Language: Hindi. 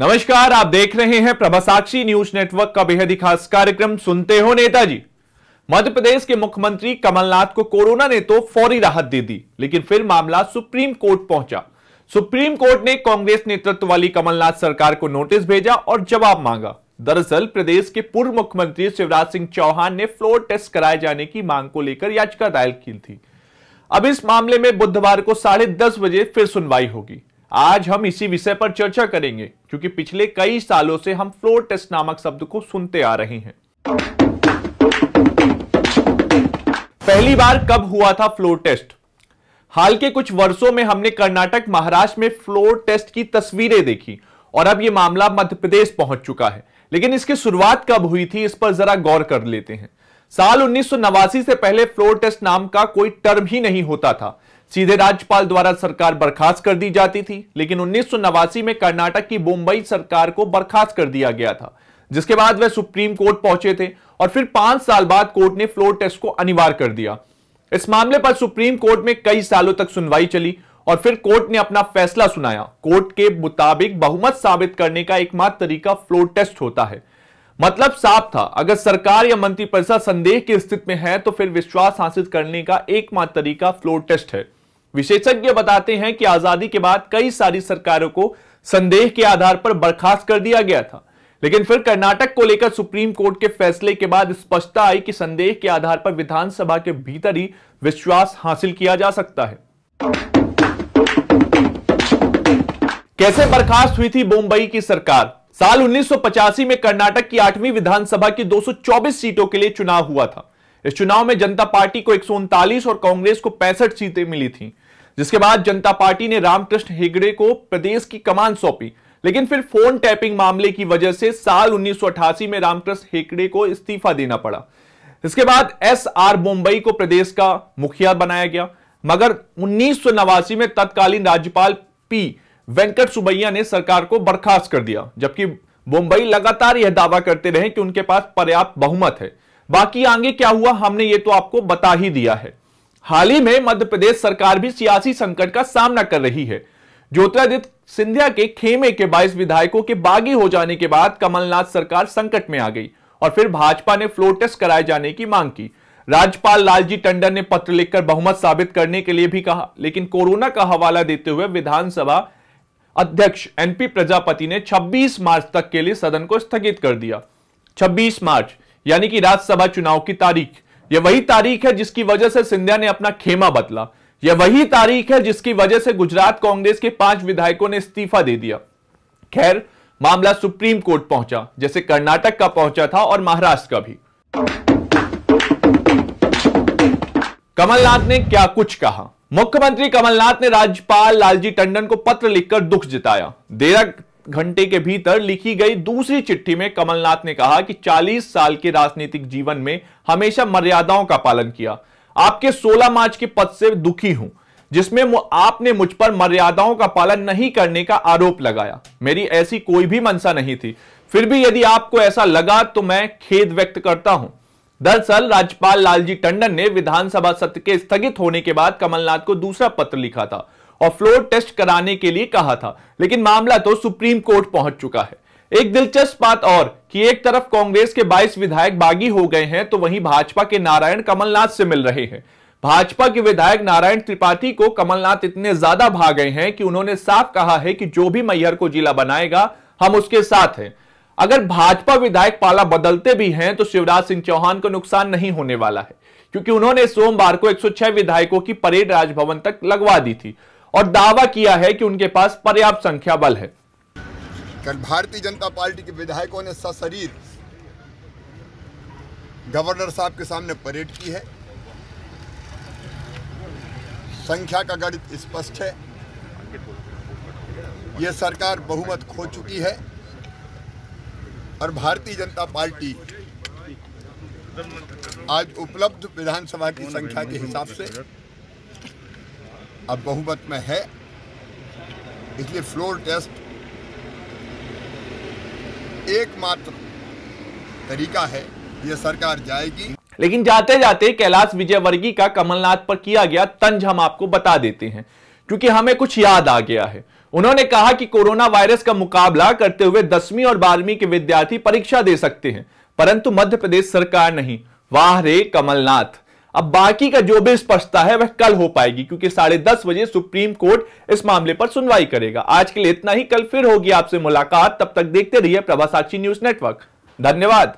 नमस्कार, आप देख रहे हैं प्रभासाक्षी न्यूज़ नेटवर्क का बेहद ही खास कार्यक्रम। सुनते हो नेताजी। मध्य प्रदेश के मुख्यमंत्री कमलनाथ को कोरोना ने तो फौरी राहत दे दी, लेकिन फिर मामला सुप्रीम कोर्ट पहुँचा। सुप्रीम कोर्ट ने कांग्रेस नेतृत्व वाली कमलनाथ सरकार को नोटिस भेजा और जवाब मांगा। दरअसल, प्रदेश के पूर्व मुख्यमंत्री शिवराज सिंह चौहान ने फ्लोर टेस्ट कराए जाने की मांग को लेकर याचिका दायर की थी। अब इस मामले में बुधवार को साढ़े दस बजे फिर सुनवाई होगी। आज हम इसी विषय पर चर्चा करेंगे, क्योंकि पिछले कई सालों से हम फ्लोर टेस्ट नामक शब्द को सुनते आ रहे हैं। पहली बार कब हुआ था फ्लोर टेस्ट? हाल के कुछ वर्षों में हमने कर्नाटक, महाराष्ट्र में फ्लोर टेस्ट की तस्वीरें देखी, और अब यह मामला मध्य प्रदेश पहुँच चुका है। लेकिन इसकी शुरुआत कब हुई थी, इस पर जरा गौर कर लेते हैं। साल उन्नीस सौ नवासी से पहले फ्लोर टेस्ट नाम का कोई टर्म ही नहीं होता था। सीधे राज्यपाल द्वारा सरकार बर्खास्त कर दी जाती थी, लेकिन उन्नीस सौ नवासी में कर्नाटक की मुंबई सरकार को बर्खास्त कर दिया गया था, जिसके बाद वह सुप्रीम कोर्ट पहुँचे थे और फिर पाँच साल बाद कोर्ट ने फ्लोर टेस्ट को अनिवार्य कर दिया। इस मामले पर सुप्रीम कोर्ट में कई सालों तक सुनवाई चली और फिर कोर्ट ने अपना फैसला सुनाया। कोर्ट के मुताबिक बहुमत साबित करने का एकमात्र तरीका फ्लोर टेस्ट होता है। मतलब साफ़ था। अगर सरकार या मंत्रिपरिषद संदेह की स्थिति में है तो फिर विश्वास हासिल करने का एकमात्र तरीका फ्लोर टेस्ट है। विशेषज्ञ बताते हैं कि आज़ादी के बाद कई सारी सरकारों को संदेह के आधार पर बर्खास्त कर दिया गया था। लेकिन फिर कर्नाटक को लेकर सुप्रीम कोर्ट के फैसले के बाद स्पष्टता आई कि संदेह के आधार पर विधानसभा के भीतर ही विश्वास हासिल किया जा सकता है। कैसे बर्खास्त हुई थी मुंबई की सरकार? साल 1985 में कर्नाटक की आठवीं विधानसभा की 224 सीटों के लिए चुनाव हुआ था। इस चुनाव में जनता पार्टी को एक सौ उनतालीस और कांग्रेस को पैंसठ सीटें मिली थी, जिसके बाद जनता पार्टी ने रामकृष्ण हेगड़े को प्रदेश की कमान सौंपी। लेकिन फिर फ़ोन टैपिंग मामले की वजह से साल 1988 में रामकृष्ण हेगड़े को इस्तीफा देना पड़ा। इसके बाद एस आर मुंबई को प्रदेश का मुखिया बनाया गया, मगर उन्नीस सौ नवासी में तत्कालीन राज्यपाल पी वेंकट सुबैया ने सरकार को बर्खास्त कर दिया, जबकि मुंबई लगातार यह दावा करते रहे कि उनके पास पर्याप्त बहुमत है। बाकी आगे क्या हुआ, हमने ये तो आपको बता ही दिया है। हाल ही में मध्य प्रदेश सरकार भी सियासी संकट का सामना कर रही है। ज्योतिरादित्य सिंधिया के खेमे के 22 विधायकों के बागी हो जाने के बाद कमलनाथ सरकार संकट में आ गई और फिर भाजपा ने फ्लोर टेस्ट कराए जाने की मांग की। राज्यपाल लालजी टंडन ने पत्र लिखकर बहुमत साबित करने के लिए भी कहा, लेकिन कोरोना का हवाला देते हुए विधानसभा अध्यक्ष एनपी प्रजापति ने 26 मार्च तक के लिए सदन को स्थगित कर दिया। 26 मार्च, यानी कि राज्यसभा चुनाव की तारीख। यह वही तारीख है जिसकी वजह से सिंधिया ने अपना खेमा बदला। यह वही तारीख है जिसकी वजह से गुजरात कांग्रेस के पाँच विधायकों ने इस्तीफा दे दिया। खैर, मामला सुप्रीम कोर्ट पहुँचा, जैसे कर्नाटक का पहुँचा था और महाराष्ट्र का भी। कमलनाथ ने क्या कुछ कहा? मुख्यमंत्री कमलनाथ ने राज्यपाल लालजी टंडन को पत्र लिखकर दुख जताया। देर घंटे के भीतर लिखी गई दूसरी चिट्ठी में कमलनाथ ने कहा कि 40 साल के राजनीतिक जीवन में हमेशा मर्यादाओं का पालन किया। आपके 16 मार्च के पद से दुखी हूँ, जिसमें आपने मुझ पर मर्यादाओं का पालन नहीं करने का आरोप लगाया। मेरी ऐसी कोई भी मंशा नहीं थी। फिर भी यदि आपको ऐसा लगा तो मैं खेद व्यक्त करता हूँ। दरअसल राज्यपाल लालजी टंडन ने विधानसभा सत्र के स्थगित होने के बाद कमलनाथ को दूसरा पत्र लिखा था और फ्लोर टेस्ट कराने के लिए कहा था, लेकिन मामला तो सुप्रीम कोर्ट पहुँच चुका है। एक दिलचस्प बात और, कि एक तरफ़ कांग्रेस के 22 विधायक बागी हो गए हैं तो वहीं भाजपा के नारायण कमलनाथ से मिल रहे हैं। भाजपा के विधायक नारायण त्रिपाठी को कमलनाथ इतने ज़्यादा भाग गए हैं कि उन्होंने साफ़ कहा है कि जो भी मैहर को जिला बनाएगा, हम उसके साथ हैं। अगर भाजपा विधायक पाला बदलते भी हैं तो शिवराज सिंह चौहान को नुकसान नहीं होने वाला है, क्योंकि उन्होंने सोमवार को 106 विधायकों की परेड राजभवन तक लगवा दी थी और दावा किया है कि उनके पास पर्याप्त संख्या बल है। कल भारतीय जनता पार्टी के विधायकों ने सशरीर गवर्नर साहब के सामने परेड की है। संख्या का गणित स्पष्ट है। यह सरकार बहुमत खो चुकी है। और भारतीय जनता पार्टी आज उपलब्ध विधानसभा की संख्या के हिसाब से अब बहुमत में है। इसलिए फ्लोर टेस्ट एकमात्र तरीका है यह सरकार जाएगी। लेकिन जाते जाते कैलाश विजयवर्गीय का कमलनाथ पर किया गया तंज हम आपको बता देते हैं, क्योंकि हमें कुछ याद आ गया है। उन्होंने कहा कि कोरोना वायरस का मुकाबला करते हुए दसवीं और बारहवीं के विद्यार्थी परीक्षा दे सकते हैं, परंतु मध्य प्रदेश सरकार नहीं। वाह रे कमलनाथ। अब बाकी का जो भी स्पष्टता है, वह कल हो पाएगी, क्योंकि साढ़े दस बजे सुप्रीम कोर्ट इस मामले पर सुनवाई करेगा। आज के लिए इतना ही। कल फिर होगी आपसे मुलाकात। तब तक देखते रहिए प्रभा साक्षी न्यूज़ नेटवर्क। धन्यवाद।